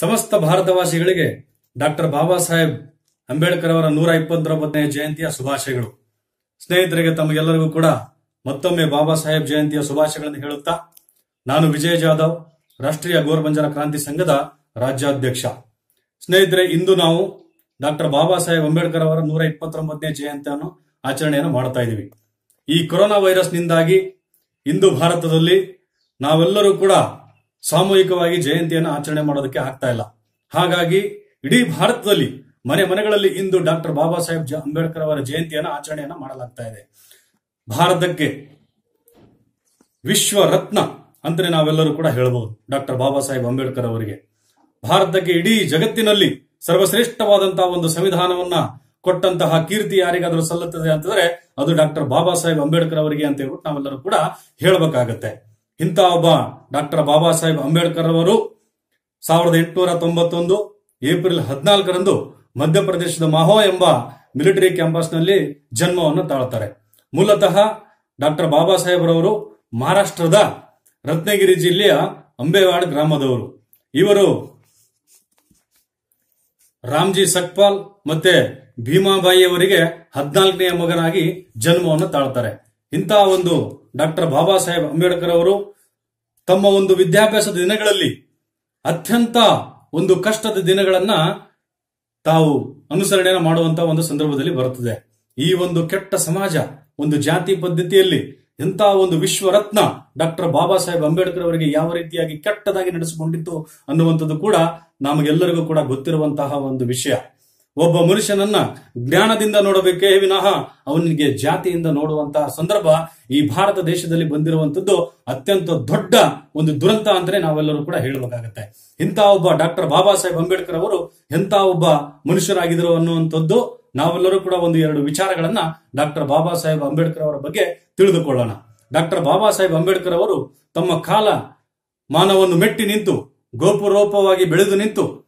ಸಮಸ್ತ ಭಾರತವಾಸಿಗಳಿಗೆ ಡಾಕ್ಟರ್ ಬಾಬಾ ಸಾಹೇಬ್ ಅಂಬೇಡ್ಕರ್ ಅವರ ನೂರ ಇಪ್ಪತ್ತೊಂಬತ್ತನೇ ಜಯಂತಿಯ ಶುಭಾಶಯಗಳು. ಸ್ನೇಹಿತರಿಗೆ ತಮಗೆಲ್ಲರಿಗೂ ಕೂಡ ಮತ್ತೊಮ್ಮೆ ಬಾಬಾ ಸಾಹೇಬ್ ಜಯಂತಿಯ ಶುಭಾಶಯಗಳನ್ನು ಹೇಳುತ್ತಾ, ನಾನು ವಿಜಯ್ ಜಾಧವ್, ರಾಷ್ಟ್ರೀಯ ಗೋರ್ಬಂಜರ ಕ್ರಾಂತಿ ಸಂಘದ ರಾಜ್ಯಾಧ್ಯಕ್ಷ. ಸ್ನೇಹಿತರೆ, ಇಂದು ನಾವು ಡಾಕ್ಟರ್ ಬಾಬಾ ಸಾಹೇಬ್ ಅಂಬೇಡ್ಕರ್ ಅವರ ನೂರ ಇಪ್ಪತ್ತೊಂಬತ್ತನೇ ಜಯಂತಿಯನ್ನು ಆಚರಣೆಯನ್ನು ಮಾಡ್ತಾ ಇದ್ದೀವಿ. ಈ ಕೊರೋನಾ ವೈರಸ್ನಿಂದಾಗಿ ಇಂದು ಭಾರತದಲ್ಲಿ ನಾವೆಲ್ಲರೂ ಕೂಡ ಸಾಮೂಹಿಕವಾಗಿ ಜಯಂತಿಯನ್ನು ಆಚರಣೆ ಮಾಡೋದಕ್ಕೆ ಆಗ್ತಾ ಇಲ್ಲ. ಹಾಗಾಗಿ ಇಡೀ ಭಾರತದಲ್ಲಿ ಮನೆ ಮನೆಗಳಲ್ಲಿ ಇಂದು ಡಾಕ್ಟರ್ ಬಾಬಾ ಸಾಹೇಬ್ ಅಂಬೇಡ್ಕರ್ ಅವರ ಜಯಂತಿಯನ್ನು ಆಚರಣೆಯನ್ನು ಮಾಡಲಾಗ್ತಾ ಇದೆ. ಭಾರತಕ್ಕೆ ವಿಶ್ವ ರತ್ನ ಅಂತಲೇ ನಾವೆಲ್ಲರೂ ಕೂಡ ಹೇಳಬಹುದು ಡಾಕ್ಟರ್ ಬಾಬಾ ಸಾಹೇಬ್ ಅಂಬೇಡ್ಕರ್ ಅವರಿಗೆ. ಭಾರತಕ್ಕೆ ಇಡೀ ಜಗತ್ತಿನಲ್ಲಿ ಸರ್ವಶ್ರೇಷ್ಠವಾದಂತಹ ಒಂದು ಸಂವಿಧಾನವನ್ನ ಕೊಟ್ಟಂತಹ ಕೀರ್ತಿ ಯಾರಿಗಾದರೂ ಸಲ್ಲುತ್ತದೆ ಅಂತಂದ್ರೆ ಅದು ಡಾಕ್ಟರ್ ಬಾಬಾ ಸಾಹೇಬ್ ಅಂಬೇಡ್ಕರ್ ಅವರಿಗೆ ಅಂತ ಹೇಳ್ಬಿಟ್ಟು ನಾವೆಲ್ಲರೂ ಕೂಡ ಹೇಳಬೇಕಾಗತ್ತೆ. ಇಂಥ ಒಬ್ಬ ಡಾಕ್ಟರ್ ಬಾಬಾ ಸಾಹೇಬ್ ಅಂಬೇಡ್ಕರ್ ಅವರು ಸಾವಿರದ ಎಂಟುನೂರ ತೊಂಬತ್ತೊಂದು ಏಪ್ರಿಲ್ ಹದಿನಾಲ್ಕರಂದು ಮಧ್ಯಪ್ರದೇಶದ ಮಹೋ ಎಂಬ ಮಿಲಿಟರಿ ಕ್ಯಾಂಪಸ್ನಲ್ಲಿ ಜನ್ಮವನ್ನು ತಾಳ್ತಾರೆ ಮೂಲತಃ ಡಾಕ್ಟರ್ ಬಾಬಾ ಸಾಹೇಬ್ರವರು ಮಹಾರಾಷ್ಟ್ರದ ರತ್ನಗಿರಿ ಜಿಲ್ಲೆಯ ಅಂಬೇವಾಡ್ ಗ್ರಾಮದವರು. ಇವರು ರಾಮ್ಜಿ ಸಕ್ಪಾಲ್ ಮತ್ತೆ ಭೀಮಾಬಾಯಿ ಅವರಿಗೆ ಹದಿನಾಲ್ಕನೆಯ ಮಗನಾಗಿ ಜನ್ಮವನ್ನು ತಾಳ್ತಾರೆ ಇಂತಹ ಒಂದು ಡಾಕ್ಟರ್ ಬಾಬಾ ಸಾಹೇಬ್ ಅಂಬೇಡ್ಕರ್ ಅವರು ತಮ್ಮ ಒಂದು ವಿದ್ಯಾಭ್ಯಾಸದ ದಿನಗಳಲ್ಲಿ ಅತ್ಯಂತ ಒಂದು ಕಷ್ಟದ ದಿನಗಳನ್ನ ತಾವು ಅನುಸರಣೆಯನ್ನು ಮಾಡುವಂತ ಒಂದು ಸಂದರ್ಭದಲ್ಲಿ ಬರುತ್ತದೆ. ಈ ಒಂದು ಕೆಟ್ಟ ಸಮಾಜ, ಒಂದು ಜಾತಿ ಪದ್ಧತಿಯಲ್ಲಿ ಎಂತ ಒಂದು ವಿಶ್ವರತ್ನ ಡಾಕ್ಟರ್ ಬಾಬಾ ಸಾಹೇಬ್ ಅಂಬೇಡ್ಕರ್ ಅವರಿಗೆ ಯಾವ ರೀತಿಯಾಗಿ ಕೆಟ್ಟದಾಗಿ ನಡೆಸಿಕೊಂಡಿತ್ತು ಅನ್ನುವಂಥದ್ದು ಕೂಡ ನಮಗೆಲ್ಲರಿಗೂ ಕೂಡ ಗೊತ್ತಿರುವಂತಹ ಒಂದು ವಿಷಯ. ಒಬ್ಬ ಮನುಷ್ಯನನ್ನ ಜ್ಞಾನದಿಂದ ನೋಡಬೇಕೇ ವಿನಃ ಅವನಿಗೆ ಜಾತಿಯಿಂದ ನೋಡುವಂತಹ ಸಂದರ್ಭ ಈ ಭಾರತ ದೇಶದಲ್ಲಿ ಬಂದಿರುವಂತದ್ದು ಅತ್ಯಂತ ದೊಡ್ಡ ಒಂದು ದುರಂತ ಅಂತಾನೆ ನಾವೆಲ್ಲರೂ ಕೂಡ ಹೇಳಬೇಕಾಗತ್ತೆ. ಇಂಥ ಒಬ್ಬ ಡಾಕ್ಟರ್ ಬಾಬಾ ಸಾಹೇಬ್ ಅಂಬೇಡ್ಕರ್ ಅವರು ಎಂತ ಒಬ್ಬ ಮನುಷ್ಯರಾಗಿದ್ರು ಅನ್ನುವಂಥದ್ದು ನಾವೆಲ್ಲರೂ ಕೂಡ ಒಂದು ಎರಡು ವಿಚಾರಗಳನ್ನ ಡಾಕ್ಟರ್ ಬಾಬಾ ಸಾಹೇಬ್ ಅಂಬೇಡ್ಕರ್ ಅವರ ಬಗ್ಗೆ ತಿಳಿದುಕೊಳ್ಳೋಣ. ಡಾಕ್ಟರ್ ಬಾಬಾ ಸಾಹೇಬ್ ಅಂಬೇಡ್ಕರ್ ಅವರು ತಮ್ಮ ಕಾಲ ಮಾನವನ್ನು ಮೆಟ್ಟಿ ನಿಂತು ಗೋಪುರೋಪವಾಗಿ ಬೆಳೆದು ನಿಂತು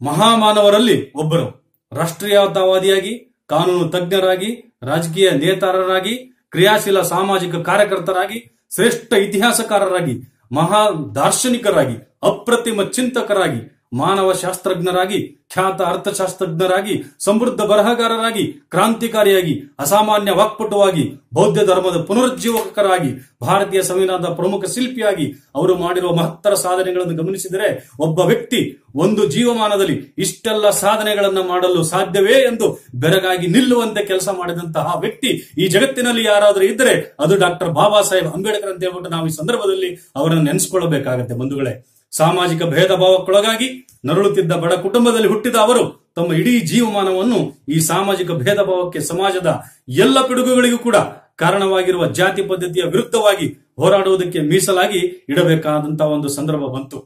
ಮಹಾಮಾನವರಲ್ಲಿ ಒಬ್ಬರು. ರಾಷ್ಟ್ರೀಯತಾವಾದಿಯಾಗಿ ಕಾನೂನು ತಜ್ಞರಾಗಿ, ರಾಜಕೀಯ ನೇತಾರರಾಗಿ, ಕ್ರಿಯಾಶೀಲ ಸಾಮಾಜಿಕ ಕಾರ್ಯಕರ್ತರಾಗಿ, ಶ್ರೇಷ್ಠ ಇತಿಹಾಸಕಾರರಾಗಿ, ಮಹಾ ದಾರ್ಶನಿಕರಾಗಿ, ಅಪ್ರತಿಮ ಚಿಂತಕರಾಗಿ, ಮಾನವ ಶಾಸ್ತ್ರಜ್ಞರಾಗಿ, ಖ್ಯಾತ ಅರ್ಥಶಾಸ್ತ್ರಜ್ಞರಾಗಿ, ಸಮೃದ್ಧ ಬರಹಗಾರರಾಗಿ, ಕ್ರಾಂತಿಕಾರಿಯಾಗಿ, ಅಸಾಮಾನ್ಯ ವಾಕ್ಪಟುವಾಗಿ, ಬೌದ್ಧ ಧರ್ಮದ ಪುನರುಜ್ಜೀವಕರಾಗಿ, ಭಾರತೀಯ ಸಂವಿಧಾನದ ಪ್ರಮುಖ ಶಿಲ್ಪಿಯಾಗಿ, ಅವರು ಮಾಡಿರುವ ಮಹತ್ತರ ಸಾಧನೆಗಳನ್ನು ಗಮನಿಸಿದರೆ ಒಬ್ಬ ವ್ಯಕ್ತಿ ಒಂದು ಜೀವಮಾನದಲ್ಲಿ ಇಷ್ಟೆಲ್ಲ ಸಾಧನೆಗಳನ್ನು ಮಾಡಲು ಸಾಧ್ಯವೇ ಎಂದು ಬೆರಗಾಗಿ ನಿಲ್ಲುವಂತೆ ಕೆಲಸ ಮಾಡಿದಂತಹ ವ್ಯಕ್ತಿ ಈ ಜಗತ್ತಿನಲ್ಲಿ ಯಾರಾದರೂ ಇದ್ದರೆ ಅದು ಡಾಕ್ಟರ್ ಬಾಬಾ ಸಾಹೇಬ್ ಅಂಬೇಡ್ಕರ್ ಅಂತ ಹೇಳ್ಬಿಟ್ಟು ನಾವು ಈ ಸಂದರ್ಭದಲ್ಲಿ ಅವರನ್ನು ನೆನೆಸ್ಕೊಳ್ಳಬೇಕಾಗತ್ತೆ ಬಂಧುಗಳೇ. ಸಾಮಾಜಿಕ ಭೇದ ಭಾವಕ್ಕೊಳಗಾಗಿ ನರಳುತ್ತಿದ್ದ ಬಡ ಕುಟುಂಬದಲ್ಲಿ ಹುಟ್ಟಿದ ಅವರು ತಮ್ಮ ಇಡೀ ಜೀವಮಾನವನ್ನು ಈ ಸಾಮಾಜಿಕ ಭೇದ ಭಾವಕ್ಕೆ ಸಮಾಜದ ಎಲ್ಲ ಪಿಡುಗುಗಳಿಗೂ ಕೂಡ ಕಾರಣವಾಗಿರುವ ಜಾತಿ ಪದ್ಧತಿಯ ವಿರುದ್ಧವಾಗಿ ಹೋರಾಡುವುದಕ್ಕೆ ಮೀಸಲಾಗಿ ಇಡಬೇಕಾದಂತಹ ಒಂದು ಸಂದರ್ಭ ಬಂತು.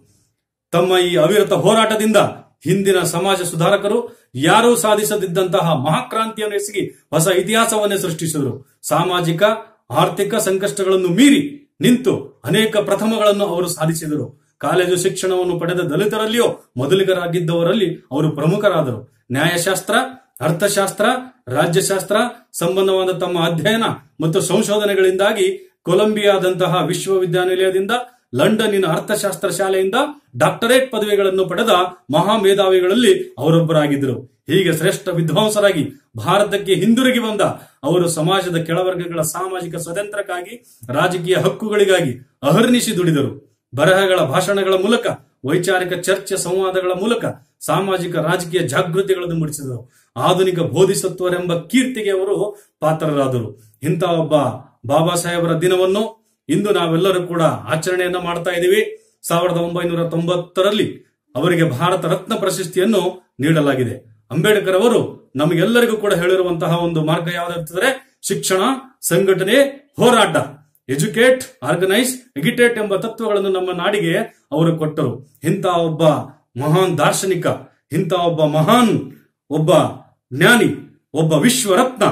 ತಮ್ಮ ಈ ಅವಿರತ ಹೋರಾಟದಿಂದ ಹಿಂದಿನ ಸಮಾಜ ಸುಧಾರಕರು ಯಾರೂ ಸಾಧಿಸದಿದ್ದಂತಹ ಮಹಾಕ್ರಾಂತಿಯನ್ನು ಎಸಗಿ ಹೊಸ ಇತಿಹಾಸವನ್ನೇ ಸೃಷ್ಟಿಸಿದರು. ಸಾಮಾಜಿಕ, ಆರ್ಥಿಕ ಸಂಕಷ್ಟಗಳನ್ನು ಮೀರಿ ನಿಂತು ಅನೇಕ ಪ್ರಥಮಗಳನ್ನು ಅವರು ಸಾಧಿಸಿದರು. ಕಾಲೇಜು ಶಿಕ್ಷಣವನ್ನು ಪಡೆದ ದಲಿತರಲ್ಲಿಯೋ ಮೊದಲಿಗರಾಗಿದ್ದವರಲ್ಲಿ ಅವರು ಪ್ರಮುಖರಾದರು. ನ್ಯಾಯಶಾಸ್ತ್ರ, ಅರ್ಥಶಾಸ್ತ್ರ, ರಾಜ್ಯಶಾಸ್ತ್ರ ಸಂಬಂಧವಾದ ತಮ್ಮ ಅಧ್ಯಯನ ಮತ್ತು ಸಂಶೋಧನೆಗಳಿಂದಾಗಿ ಕೊಲಂಬಿಯಾದಂತಹ ವಿಶ್ವವಿದ್ಯಾನಿಲಯದಿಂದ ಲಂಡನ್ನಿನ ಅರ್ಥಶಾಸ್ತ್ರ ಶಾಲೆಯಿಂದ ಡಾಕ್ಟರೇಟ್ ಪದವಿಗಳನ್ನು ಪಡೆದ ಮಹಾ ಮೇಧಾವಿಗಳಲ್ಲಿ ಅವರೊಬ್ಬರಾಗಿದ್ದರು. ಹೀಗೆ ಶ್ರೇಷ್ಠ ವಿದ್ವಾಂಸರಾಗಿ ಭಾರತಕ್ಕೆ ಹಿಂದಿರುಗಿ ಬಂದ ಅವರು ಸಮಾಜದ ಕೆಳವರ್ಗಗಳ ಸಾಮಾಜಿಕ ಸ್ವತಂತ್ರಕ್ಕಾಗಿ, ರಾಜಕೀಯ ಹಕ್ಕುಗಳಿಗಾಗಿ ಅಹರ್ನಿಶಿ ದುಡಿದರು. ಬರಹಗಳ ಭಾಷಣಗಳ ಮೂಲಕ, ವೈಚಾರಿಕ ಚರ್ಚೆ ಸಂವಾದಗಳ ಮೂಲಕ ಸಾಮಾಜಿಕ ರಾಜಕೀಯ ಜಾಗೃತಿಗಳನ್ನು ಮೂಡಿಸಿದರು. ಆಧುನಿಕ ಬೋಧಿಸತ್ವರೆಂಬ ಕೀರ್ತಿಗೆ ಅವರು ಪಾತ್ರರಾದರು. ಇಂಥ ಒಬ್ಬ ಬಾಬಾ ಸಾಹೇಬರ ದಿನವನ್ನು ಇಂದು ನಾವೆಲ್ಲರೂ ಕೂಡ ಆಚರಣೆಯನ್ನ ಮಾಡ್ತಾ ಇದ್ದೀವಿ. ಸಾವಿರದ ಒಂಬೈನೂರ ತೊಂಬತ್ತರಲ್ಲಿ ಅವರಿಗೆ ಭಾರತ ರತ್ನ ಪ್ರಶಸ್ತಿಯನ್ನು ನೀಡಲಾಗಿದೆ. ಅಂಬೇಡ್ಕರ್ ಅವರು ನಮಗೆಲ್ಲರಿಗೂ ಕೂಡ ಹೇಳಿರುವಂತಹ ಒಂದು ಮಾರ್ಗ ಯಾವುದಂತಂದ್ರೆ ಶಿಕ್ಷಣ, ಸಂಘಟನೆ, ಹೋರಾಟ. ಎಜುಕೇಟ್ ಆರ್ಗನೈಸ್ ಎಗಿಟೇಟ್ ಎಂಬ ತತ್ವಗಳನ್ನು ನಮ್ಮ ನಾಡಿಗೆ ಅವರು ಕೊಟ್ಟರು. ಇಂಥ ಒಬ್ಬ ಮಹಾನ್ ದಾರ್ಶನಿಕ, ಇಂಥ ಒಬ್ಬ ಮಹಾನ್ ಒಬ್ಬ ಜ್ಞಾನಿ, ಒಬ್ಬ ವಿಶ್ವರತ್ನ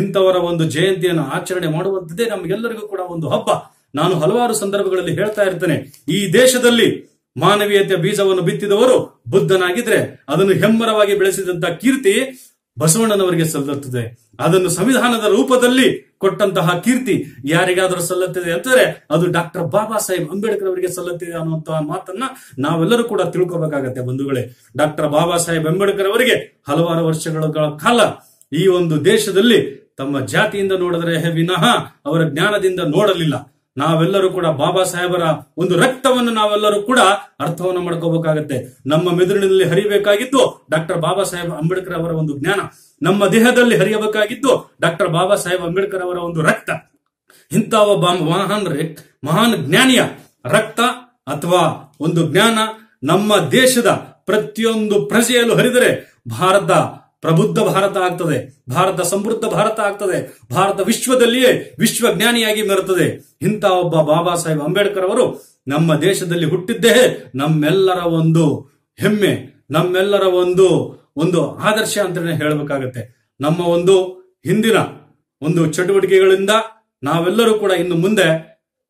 ಇಂಥವರ ಒಂದು ಜಯಂತಿಯನ್ನು ಆಚರಣೆ ಮಾಡುವಂಥದ್ದೇ ನಮಗೆಲ್ಲರಿಗೂ ಕೂಡ ಒಂದು ಹಬ್ಬ. ನಾನು ಹಲವಾರು ಸಂದರ್ಭಗಳಲ್ಲಿ ಹೇಳ್ತಾ ಇರ್ತೇನೆ, ಈ ದೇಶದಲ್ಲಿ ಮಾನವೀಯತೆಯ ಬೀಜವನ್ನು ಬಿತ್ತಿದವರು ಬುದ್ಧನಾಗಿದ್ರೆ ಅದನ್ನು ಹೆಮ್ಮರವಾಗಿ ಬೆಳೆಸಿದಂತ ಕೀರ್ತಿ ಬಸವಣ್ಣನವರಿಗೆ ಸಲ್ಲುತ್ತದೆ. ಅದನ್ನು ಸಂವಿಧಾನದ ರೂಪದಲ್ಲಿ ಕೊಟ್ಟಂತಹ ಕೀರ್ತಿ ಯಾರಿಗಾದರೂ ಸಲ್ಲುತ್ತದೆ ಅಂತಂದ್ರೆ ಅದು ಡಾಕ್ಟರ್ ಬಾಬಾ ಸಾಹೇಬ್ ಅಂಬೇಡ್ಕರ್ ಅವರಿಗೆ ಸಲ್ಲುತ್ತಿದೆ ಅನ್ನುವಂತಹ ಮಾತನ್ನ ನಾವೆಲ್ಲರೂ ಕೂಡ ತಿಳ್ಕೊಬೇಕಾಗತ್ತೆ ಬಂಧುಗಳೇ. ಡಾಕ್ಟರ್ ಬಾಬಾ ಸಾಹೇಬ್ ಅಂಬೇಡ್ಕರ್ ಅವರಿಗೆ ಹಲವಾರು ವರ್ಷಗಳ ಕಾಲ ಈ ಒಂದು ದೇಶದಲ್ಲಿ ತಮ್ಮ ಜಾತಿಯಿಂದ ನೋಡಿದರೆ ವಿನಃ ಅವರ ಜ್ಞಾನದಿಂದ ನೋಡಲಿಲ್ಲ. ನಾವೆಲ್ಲರೂ ಕೂಡ ಬಾಬಾ ಸಾಹೇಬರ ಒಂದು ರಕ್ತವನ್ನು ನಾವೆಲ್ಲರೂ ಕೂಡ ಅರ್ಥವನ್ನು ಮಾಡ್ಕೋಬೇಕಾಗತ್ತೆ. ನಮ್ಮ ಮೆದುಳಿನಲ್ಲಿ ಹರಿಬೇಕಾಗಿದ್ದು ಡಾಕ್ಟರ್ ಬಾಬಾ ಸಾಹೇಬ್ ಅಂಬೇಡ್ಕರ್ ಅವರ ಒಂದು ಜ್ಞಾನ. ನಮ್ಮ ದೇಹದಲ್ಲಿ ಹರಿಯಬೇಕಾಗಿದ್ದು ಡಾಕ್ಟರ್ ಬಾಬಾ ಸಾಹೇಬ್ ಅಂಬೇಡ್ಕರ್ ಅವರ ಒಂದು ರಕ್ತ. ಇಂಥ ಒಬ್ಬ ಮಹಾನ್ ಮಹಾನ್ ಜ್ಞಾನಿಯ ರಕ್ತ ಅಥವಾ ಒಂದು ಜ್ಞಾನ ನಮ್ಮ ದೇಶದ ಪ್ರತಿಯೊಂದು ಪ್ರಜೆಯಲ್ಲೂ ಹರಿದರೆ ಭಾರತ ಪ್ರಬುದ್ಧ ಭಾರತ ಆಗ್ತದೆ. ಭಾರತ ಸಮೃದ್ಧ ಭಾರತ ಆಗ್ತದೆ. ಭಾರತ ವಿಶ್ವದಲ್ಲಿಯೇ ವಿಶ್ವಜ್ಞಾನಿಯಾಗಿ ಮೆರುತ್ತದೆ ಇಂಥ ಒಬ್ಬ ಬಾಬಾ ಸಾಹೇಬ್ ಅಂಬೇಡ್ಕರ್ ಅವರು ನಮ್ಮ ದೇಶದಲ್ಲಿ ಹುಟ್ಟಿದ್ದೇ ನಮ್ಮೆಲ್ಲರ ಒಂದು ಹೆಮ್ಮೆ, ನಮ್ಮೆಲ್ಲರ ಒಂದು ಒಂದು ಆದರ್ಶ ಅಂತಲೇ ಹೇಳಬೇಕಾಗತ್ತೆ. ನಮ್ಮ ಒಂದು ಹಿಂದಿನ ಒಂದು ಚಟುವಟಿಕೆಗಳಿಂದ ನಾವೆಲ್ಲರೂ ಕೂಡ ಇನ್ನು ಮುಂದೆ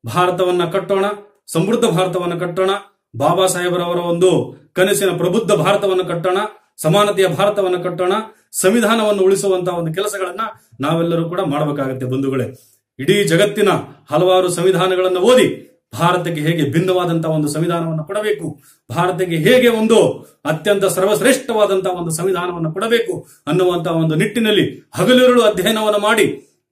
ಭಾರತವನ್ನ ಕಟ್ಟೋಣ, ಸಮೃದ್ಧ ಭಾರತವನ್ನು ಕಟ್ಟೋಣ, ಬಾಬಾ ಸಾಹೇಬರವರ ಒಂದು ಕನಸಿನ ಪ್ರಬುದ್ಧ ಭಾರತವನ್ನು ಕಟ್ಟೋಣ. ಸಮಾನತೆಯ ಭಾರತವನ್ನು ಕಟ್ಟೋಣ, ಸಂವಿಧಾನವನ್ನು ಉಳಿಸುವಂತಹ ಒಂದು ಕೆಲಸಗಳನ್ನ ನಾವೆಲ್ಲರೂ ಕೂಡ ಮಾಡಬೇಕಾಗುತ್ತೆ ಬಂಧುಗಳೇ. ಇಡೀ ಜಗತ್ತಿನ ಹಲವಾರು ಸಂವಿಧಾನಗಳನ್ನು ಓದಿ ಭಾರತಕ್ಕೆ ಹೇಗೆ ಭಿನ್ನವಾದಂತಹ ಒಂದು ಸಂವಿಧಾನವನ್ನು ಕೊಡಬೇಕು, ಭಾರತಕ್ಕೆ ಹೇಗೆ ಒಂದು ಅತ್ಯಂತ ಸರ್ವಶ್ರೇಷ್ಠವಾದಂತಹ ಒಂದು ಸಂವಿಧಾನವನ್ನು ಕೊಡಬೇಕು ಅನ್ನುವಂತಹ ಒಂದು ನಿಟ್ಟಿನಲ್ಲಿ ಹಗಲಿರುಳು ಅಧ್ಯಯನವನ್ನು ಮಾಡಿ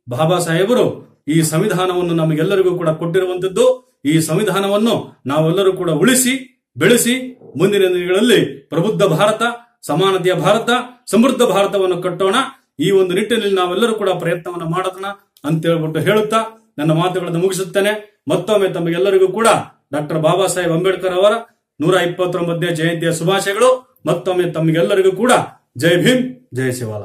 ಬಾಬಾ ಸಾಹೇಬರು ಈ ಸಂವಿಧಾನವನ್ನು ನಮಗೆಲ್ಲರಿಗೂ ಕೂಡ ಕೊಟ್ಟಿರುವಂತದ್ದು. ಈ ಸಂವಿಧಾನವನ್ನು ನಾವೆಲ್ಲರೂ ಕೂಡ ಉಳಿಸಿ, ಬೆಳೆಸಿ, ಮುಂದಿನ ದಿನಗಳಲ್ಲಿ ಪ್ರಬುದ್ಧ ಭಾರತ ಸಮಾನತೆಯ ಭಾರತ, ಸಮೃದ್ಧ ಭಾರತವನ್ನು ಕಟ್ಟೋಣ. ಈ ಒಂದು ನಿಟ್ಟಿನಲ್ಲಿ ನಾವೆಲ್ಲರೂ ಕೂಡ ಪ್ರಯತ್ನವನ್ನು ಮಾಡೋಣ ಅಂತ ಹೇಳ್ಬಿಟ್ಟು ಹೇಳುತ್ತಾ ನನ್ನ ಮಾತುಗಳನ್ನು ಮುಗಿಸುತ್ತೇನೆ. ಮತ್ತೊಮ್ಮೆ ತಮಗೆಲ್ಲರಿಗೂ ಕೂಡ ಡಾಕ್ಟರ್ ಬಾಬಾ ಸಾಹೇಬ್ ಅಂಬೇಡ್ಕರ್ ಅವರ ನೂರ ಇಪ್ಪತ್ತೊಂಬತ್ತನೇ ಜಯಂತಿಯ ಶುಭಾಶಯಗಳು. ಮತ್ತೊಮ್ಮೆ ತಮಗೆಲ್ಲರಿಗೂ ಕೂಡ ಜೈ ಭೀಮ್, ಜೈ ಶಿವಾಲ.